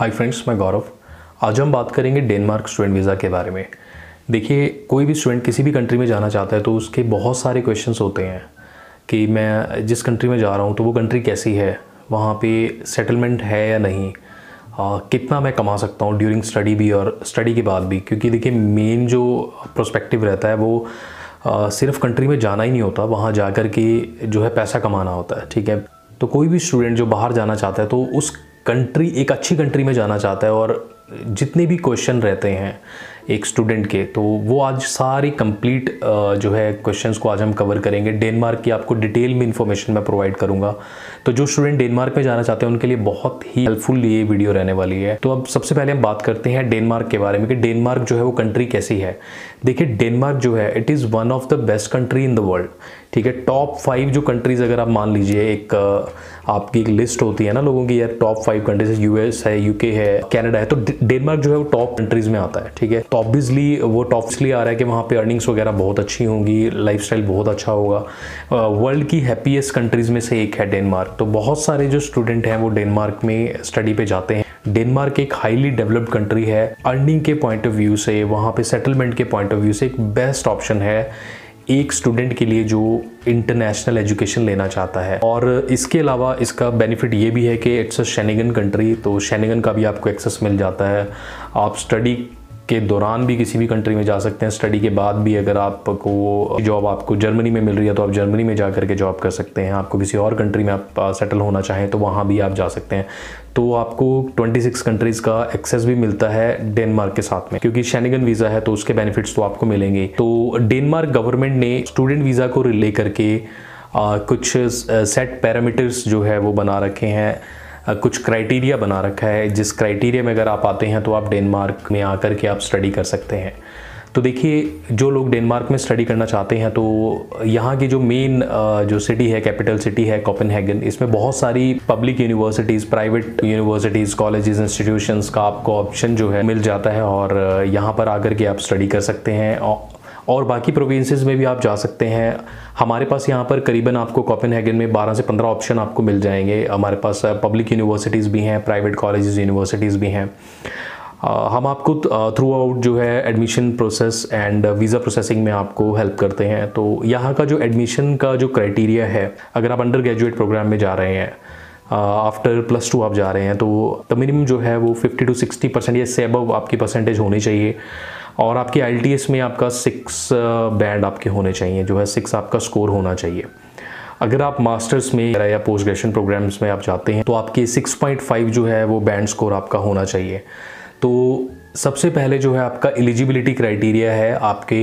Hi friends मैं गौरव। आज हम बात करेंगे डेनमार्क स्टूडेंट वीज़ा के बारे में। देखिए कोई भी स्टूडेंट किसी भी कंट्री में जाना चाहता है तो उसके बहुत सारे क्वेश्चंस होते हैं कि मैं जिस कंट्री में जा रहा हूँ तो वो कंट्री कैसी है? वहाँ पे सेटलमेंट है या नहीं? आ, कितना मैं कमा सकता हूँ ड्यूरिंग स्टडी भी और स्टडी के बाद भी? क्योंकि देखिए मेन जो प्रोस्पेक्टिव रहता है वो आ, सिर्फ़ कंट्री में जाना ही नहीं होता वहाँ जा कर के जो है पैसा कमाना होता है ठीक है? तो कोई भी स्टूडेंट जो बाहर जाना चाहता है तो उस कंट्री एक अच्छी कंट्री में जाना चाहता है और जितने भी क्वेश्चन रहते हैं एक स्टूडेंट के तो वो आज सारी कंप्लीट जो है क्वेश्चंस को आज हम कवर करेंगे। डेनमार्क की आपको डिटेल में इन्फॉर्मेशन मैं प्रोवाइड करूँगा। तो जो स्टूडेंट डेनमार्क में जाना चाहते हैं, उनके लिए बहुत ही हेल्पफुल ये वीडियो रहने वाली है। तो अब सबसे पहले हम बात करते हैं डेनमार्क के बारे में कि डेनमार्क जो है वो कंट्री कैसी है। देखिए डेनमार्क जो है it is one of the best country in the world ठीक है टॉप फाइव जो कंट्रीज़ अगर आप मान लीजिए, एक आपकी एक लिस्ट होती है ना लोगों की, यार टॉप फाइव कंट्रीज़ यूएस है यूके है कनाडा है तो डेनमार्क जो है वो टॉप कंट्रीज़ में आता है। ठीक है तो ऑब्वियसली वो टॉप आ रहा है कि वहाँ पे अर्निंग्स वगैरह बहुत अच्छी होंगी लाइफ बहुत अच्छा होगा। वर्ल्ड की हैप्पीएस्ट कंट्रीज़ में से एक है डेनमार्क तो बहुत सारे जो स्टूडेंट हैं वो डेनमार्क में स्टडी पे जाते हैं। डेनमार्क एक हाईली डेवलप्ड कंट्री है। अर्निंग के पॉइंट ऑफ़ व्यू से, वहाँ पे सेटलमेंट के पॉइंट ऑफ़ व्यू से एक बेस्ट ऑप्शन है एक स्टूडेंट के लिए जो इंटरनेशनल एजुकेशन लेना चाहता है। और इसके अलावा इसका बेनिफिट ये भी है कि इट्स अ शेनिगन कंट्री तो शेनिगन का भी आपको एक्सेस मिल जाता है। आप स्टडी के दौरान भी किसी भी कंट्री में जा सकते हैं। स्टडी के बाद भी अगर आपको वो जॉब आपको जर्मनी में मिल रही है तो आप जर्मनी में जा करके जॉब कर सकते हैं। आपको किसी और कंट्री में आप सेटल होना चाहें तो वहाँ भी आप जा सकते हैं। तो आपको 26 कंट्रीज़ का एक्सेस भी मिलता है डेनमार्क के साथ में। क्योंकि शैनिगन वीज़ा है तो उसके बेनिफिट्स तो आपको मिलेंगे। तो डेनमार्क गवर्नमेंट ने स्टूडेंट वीज़ा को ले करके कुछ सेट पैरामीटर्स जो है वो बना रखे हैं। कुछ क्राइटेरिया बना रखा है। जिस क्राइटेरिया में अगर आप आते हैं तो आप डेनमार्क में आकर के आप स्टडी कर सकते हैं। तो देखिए, जो लोग डेनमार्क में स्टडी करना चाहते हैं तो यहाँ की जो मेन जो सिटी है कैपिटल सिटी है कोपेनहेगन इसमें बहुत सारी public universities private universities colleges institutions का आपको ऑप्शन जो है मिल जाता है और यहाँ पर आकर के आप स्टडी कर सकते हैं। और बाकी प्रोविंसेस में भी आप जा सकते हैं। हमारे पास यहाँ पर करीबन आपको कोपेनहेगन में 12 से 15 ऑप्शन आपको मिल जाएँगे। हमारे पास पब्लिक यूनिवर्सिटीज़ भी हैं प्राइवेट कॉलेजेस यूनिवर्सिटीज़ भी हैं। हम आपको थ्रू आउट जो है admission process and visa processing में आपको हेल्प करते हैं। तो यहाँ का जो एडमिशन का जो क्राइटेरिया है, अगर आप अंडर ग्रेजुएट प्रोग्राम में जा रहे हैं आफ्टर प्लस टू आप जा रहे हैं तो द मिनिमम जो है वो 50 टू 60 परसेंट या से अब आपकी परसेंटेज होनी चाहिए। और आपकी आई में आपका सिक्स बैंड आपके होने चाहिए, जो है सिक्स आपका स्कोर होना चाहिए। अगर आप मास्टर्स में या पोस्ट ग्रेजुएशन प्रोग्राम्स में आप जाते हैं तो आपकी 6.5 जो है वो बैंड स्कोर आपका होना चाहिए। तो सबसे पहले जो है आपका एलिजिबिलिटी क्राइटेरिया है, आपके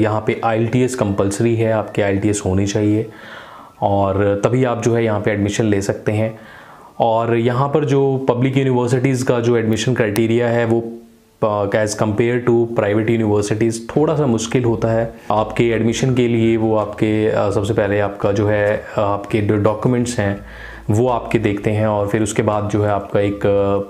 यहाँ पे आई कंपलसरी है, आपके आई होनी चाहिए। और तभी आप जो है यहाँ पे एडमिशन ले सकते हैं। और यहाँ पर जो पब्लिक यूनिवर्सिटीज़ का जो एडमिशन क्राइटेरिया है, वो as compare to private universities थोड़ा सा मुश्किल होता है। आपके एडमिशन के लिए वो आपके uh, सबसे पहले आपका जो है uh, आपके जो डॉक्यूमेंट्स हैं वो आपके देखते हैं और फिर उसके बाद जो है आपका एक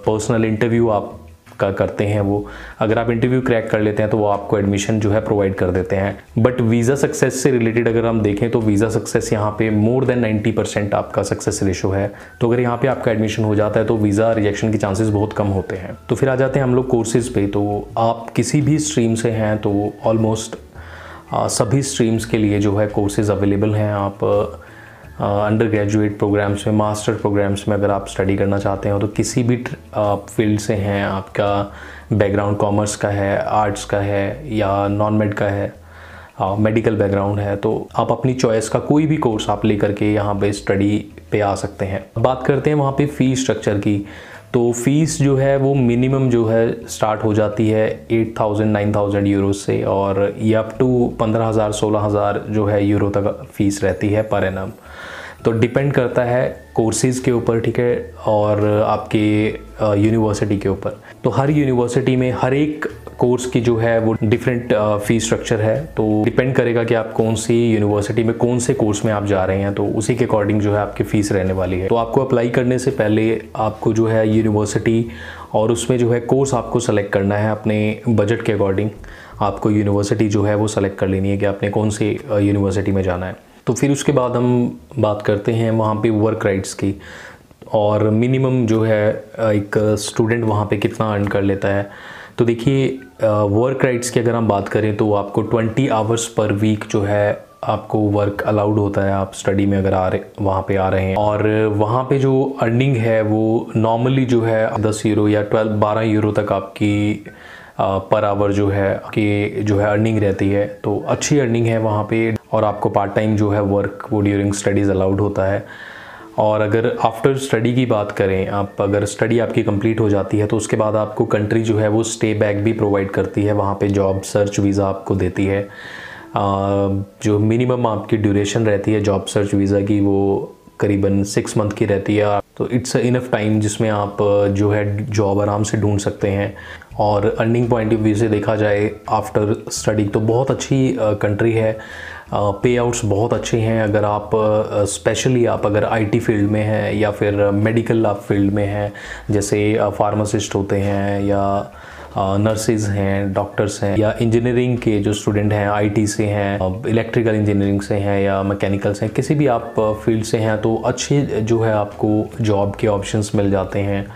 पर्सनल uh, इंटरव्यू आप का करते हैं वो। अगर आप इंटरव्यू क्रैक कर लेते हैं तो वो आपको एडमिशन जो है प्रोवाइड कर देते हैं। बट वीज़ा सक्सेस से रिलेटेड अगर हम देखें तो वीज़ा सक्सेस यहाँ पे मोर देन 90 परसेंट आपका सक्सेस रेशो है। तो अगर यहाँ पे आपका एडमिशन हो जाता है तो वीज़ा रिजेक्शन के चांसेस बहुत कम होते हैं। तो फिर आ जाते हैं हम लोग कोर्सेज़ पे। तो आप किसी भी स्ट्रीम से हैं तो ऑलमोस्ट सभी स्ट्रीम्स के लिए जो है कोर्सेज़ अवेलेबल हैं। आप अंडर ग्रेजुएट प्रोग्राम्स में मास्टर प्रोग्राम्स में अगर आप स्टडी करना चाहते हो तो किसी भी फ़ील्ड से हैं, आपका बैकग्राउंड कॉमर्स का है आर्ट्स का है, या नॉन मेड का है मेडिकल बैकग्राउंड है तो आप अपनी चॉइस का कोई भी कोर्स आप लेकर के यहाँ पे स्टडी पे आ सकते हैं। बात करते हैं वहाँ पे फ़ी स्ट्रक्चर की। तो फ़ीस जो है वो मिनिमम जो है स्टार्ट हो जाती है eight thousand nine thousand euro से और ये अप टू पंद्रह हज़ार, सोलह हज़ार जो है यूरो तक फ़ीस रहती है पर एनम तो डिपेंड करता है कोर्सेज़ के ऊपर, ठीक है, और आपके यूनिवर्सिटी के ऊपर। तो हर यूनिवर्सिटी में हर एक कोर्स की जो है वो डिफरेंट फ़ी स्ट्रक्चर है तो डिपेंड करेगा कि आप कौन सी यूनिवर्सिटी में कौन से कोर्स में आप जा रहे हैं तो उसी के अकॉर्डिंग जो है आपकी फ़ीस रहने वाली है। तो आपको अप्लाई करने से पहले आपको जो है यूनिवर्सिटी और उसमें जो है कोर्स आपको सेलेक्ट करना है अपने बजट के अकॉर्डिंग आपको यूनिवर्सिटी जो है वो सेलेक्ट कर लेनी है कि आपने कौन सी यूनिवर्सिटी में जाना है। तो फिर उसके बाद हम बात करते हैं वहाँ पे वर्क राइट्स की और मिनिमम जो है एक स्टूडेंट वहाँ पे कितना अर्न कर लेता है। तो देखिए वर्क राइट्स की अगर हम बात करें तो आपको 20 आवर्स पर वीक जो है आपको वर्क अलाउड होता है। आप स्टडी में अगर आ रहे, वहाँ पे आ रहे हैं और वहाँ पे जो अर्निंग है वो नॉर्मली जो है दस यूरो या ट्वेल्व बारह यूरो तक आपकी पर आवर जो है कि जो है अर्निंग रहती है। तो अच्छी अर्निंग है वहाँ पे और आपको पार्ट टाइम जो है वर्क वो ड्यूरिंग स्टडीज़ अलाउड होता है। और अगर आफ्टर स्टडी की बात करें, आप अगर स्टडी आपकी कंप्लीट हो जाती है तो उसके बाद आपको कंट्री जो है, वो स्टे बैक भी प्रोवाइड करती है। वहाँ पे जॉब सर्च वीज़ा आपको देती है। जो मिनिमम आपकी ड्यूरेशन रहती है जॉब सर्च वीज़ा की, वो करीबन सिक्स मंथ की रहती है। तो इट्स इनफ टाइम जिसमें आप जो है जॉब आराम से ढूंढ सकते हैं। और अर्निंग पॉइंट ऑफ़ व्यू से देखा जाए आफ्टर स्टडी तो बहुत अच्छी कंट्री है। पे आउट्स बहुत अच्छे हैं। अगर आप स्पेशली आप अगर आईटी फ़ील्ड में हैं या फिर मेडिकल आप फ़ील्ड में हैं, जैसे फार्मासिस्ट होते हैं या नर्सेज हैं डॉक्टर्स हैं, या इंजीनियरिंग के जो स्टूडेंट हैं आईटी से हैं इलेक्ट्रिकल इंजीनियरिंग से हैं या मैकेनिकल से हैं, किसी भी आप फ़ील्ड से हैं तो अच्छे जो है आपको जॉब के ऑप्शंस मिल जाते हैं।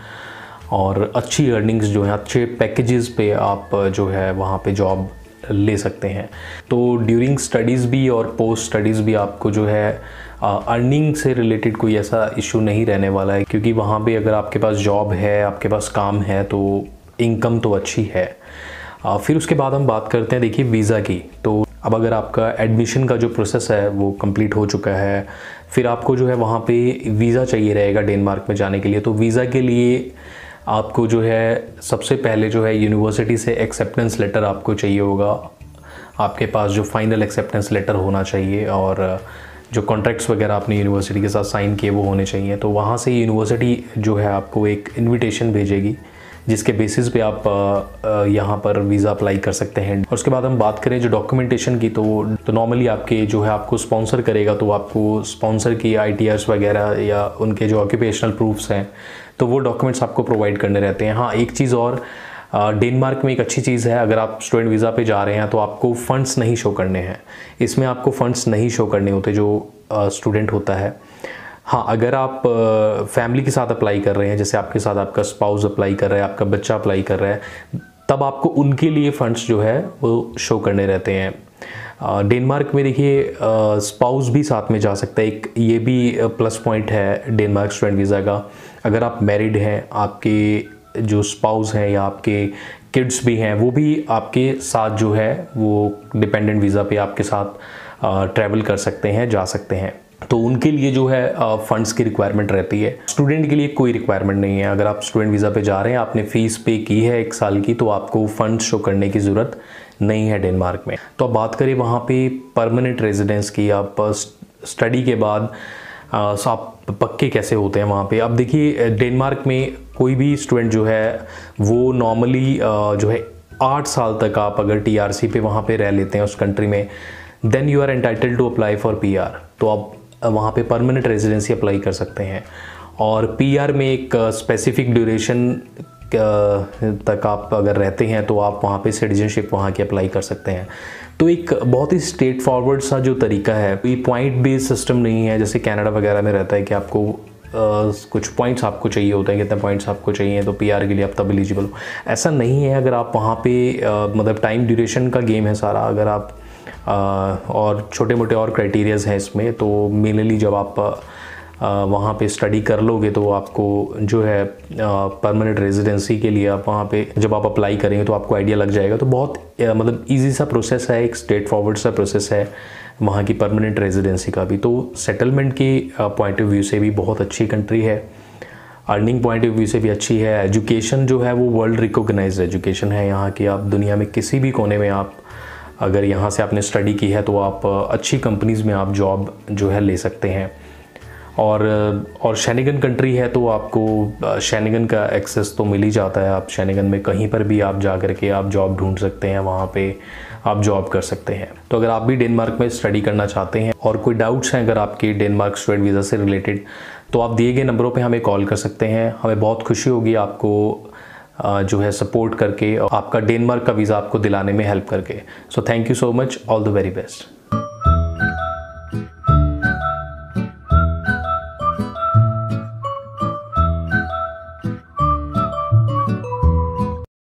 और अच्छी अर्निंग्स जो हैं, अच्छे पैकेजेस पे आप जो है वहाँ पे जॉब ले सकते हैं। तो ड्यूरिंग स्टडीज़ भी और पोस्ट स्टडीज़ भी आपको जो है अर्निंग से रिलेटेड कोई ऐसा इशू नहीं रहने वाला है क्योंकि वहाँ पे अगर आपके पास जॉब है आपके पास काम है तो इनकम तो अच्छी है। आ, फिर उसके बाद हम बात करते हैं देखिए वीज़ा की। तो अब अगर आपका एडमिशन का जो प्रोसेस है वो कंप्लीट हो चुका है फिर आपको जो है वहाँ पे वीज़ा चाहिए रहेगा डेनमार्क में जाने के लिए। तो वीज़ा के लिए आपको जो है, सबसे पहले जो है यूनिवर्सिटी से एक्सेप्टेंस लेटर आपको चाहिए होगा। आपके पास जो फाइनल एक्सेप्टेंस लेटर होना चाहिए और जो कॉन्ट्रैक्ट्स वगैरह आपने यूनिवर्सिटी के साथ साइन किए वो होने चाहिए। तो वहाँ से यूनिवर्सिटी जो है आपको एक इनविटेशन भेजेगी। जिसके बेसिस पे आप यहाँ पर वीज़ा अप्लाई कर सकते हैं। और उसके बाद हम बात करें जो डॉक्यूमेंटेशन की तो तो नॉर्मली आपके जो है, आपको स्पॉन्सर करेगा तो आपको स्पॉन्सर की आई वगैरह या उनके जो ऑक्यूपेशनल प्रूफ्स हैं तो वो डॉक्यूमेंट्स आपको प्रोवाइड करने रहते हैं। हाँ एक चीज़ और डेनमार्क में एक अच्छी चीज़ है, अगर आप स्टूडेंट वीज़ा पे जा रहे हैं तो आपको फ़ंड्स नहीं शो करने हैं। इसमें आपको फ़ंड्स नहीं शो करने होते, जो स्टूडेंट होता है। हाँ अगर आप फैमिली के साथ अप्लाई कर रहे हैं, जैसे आपके साथ आपका स्पाउस अप्लाई कर रहा है, आपका बच्चा अप्लाई कर रहा है, तब आपको उनके लिए फ़ंड्स जो है, वो शो करने रहते हैं। डेनमार्क में देखिए स्पाउस भी साथ में जा सकता है। एक ये भी प्लस पॉइंट है डेनमार्क स्टूडेंट वीज़ा का। अगर आप मैरिड हैं, आपके जो स्पाउस हैं या आपके किड्स भी हैं, वो भी आपके साथ जो है, वो डिपेंडेंट वीज़ा पे आपके साथ ट्रैवल कर सकते हैं, जा सकते हैं। तो उनके लिए जो है फंड्स की रिक्वायरमेंट रहती है। स्टूडेंट के लिए कोई रिक्वायरमेंट नहीं है। अगर आप स्टूडेंट वीज़ा पे जा रहे हैं, आपने फ़ीस पे की है एक साल की तो आपको फंड शो करने की ज़रूरत नहीं है डेनमार्क में। तो अब बात करें वहाँ पे परमानेंट रेजिडेंस की। आप स्टडी के बाद आप पक्के कैसे होते हैं वहाँ पे? अब देखिए डेनमार्क में कोई भी स्टूडेंट जो है, वो नॉर्मली जो है, आठ साल तक आप अगर टी पे वहाँ पे रह लेते हैं उस कंट्री में then you are entitle to apply for PR तो आप वहाँ पे परमानेंट रेजिडेंसी अप्लाई कर सकते हैं। और पीआर में एक स्पेसिफिक ड्यूरेशन तक आप अगर रहते हैं तो आप वहाँ पे सिटीजनशिप वहाँ की अप्लाई कर सकते हैं। तो एक बहुत ही स्ट्रेट फॉरवर्ड सा जो तरीका है ये पॉइंट बेस्ड सिस्टम नहीं है जैसे कनाडा वगैरह में रहता है कि आपको Uh, कुछ पॉइंट्स आपको चाहिए होते हैं कितने पॉइंट्स आपको चाहिए तो पीआर के लिए आप तब एलिजिबल हो। ऐसा नहीं है अगर आप वहाँ पे uh, मतलब टाइम ड्यूरेशन का गेम है सारा अगर आप और छोटे मोटे और क्राइटेरियाज़ हैं इसमें तो मेनली जब आप वहाँ पे स्टडी कर लोगे तो आपको जो है परमानेंट रेजिडेंसी के लिए आप वहाँ पे जब आप अप्लाई करेंगे तो आपको आइडिया लग जाएगा। तो बहुत मतलब इजी सा प्रोसेस है, एक स्ट्रेट फॉरवर्ड सा प्रोसेस है वहाँ की परमानेंट रेजिडेंसी का भी। तो सेटलमेंट की पॉइंट ऑफ़ व्यू से भी बहुत अच्छी कंट्री है। अर्निंग पॉइंट ऑफ़ व्यू से भी अच्छी है। एजुकेशन जो है, वो वर्ल्ड रिकोगनाइज एजुकेशन है। यहाँ की आप दुनिया में किसी भी कोने में आप अगर यहाँ से आपने स्टडी की है तो आप अच्छी कंपनीज़ में आप जॉब जो है ले सकते हैं। और और शैनिगन कंट्री है तो आपको शैनिगन का एक्सेस तो मिल ही जाता है। आप शैनिगन में कहीं पर भी आप जा कर के आप जॉब ढूंढ सकते हैं, वहाँ पे आप जॉब कर सकते हैं। तो अगर आप भी डेनमार्क में स्टडी करना चाहते हैं, और कोई डाउट्स हैं अगर आपके डेनमार्क स्टूडेंट वीज़ा से रिलेटेड तो आप दिए गए नंबरों पर हमें कॉल कर सकते हैं। हमें बहुत खुशी होगी आपको जो है सपोर्ट करके आपका डेनमार्क का वीज़ा आपको दिलाने में हेल्प करके। So thank you so much all the very best